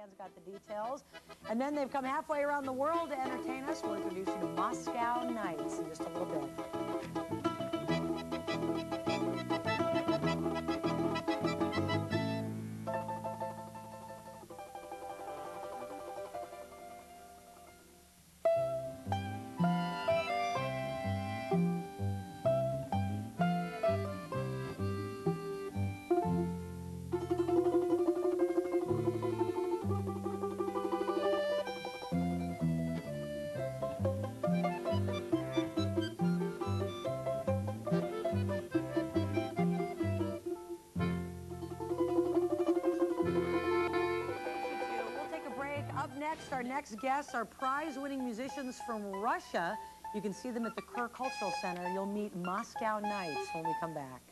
Dan's got the details. And then they've come halfway around the world to entertain us. You to Moscow Nights Up next, our next guests are prize-winning musicians from Russia. You can see them at the Kerr Cultural Center. You'll meet Moscow Nights when we come back.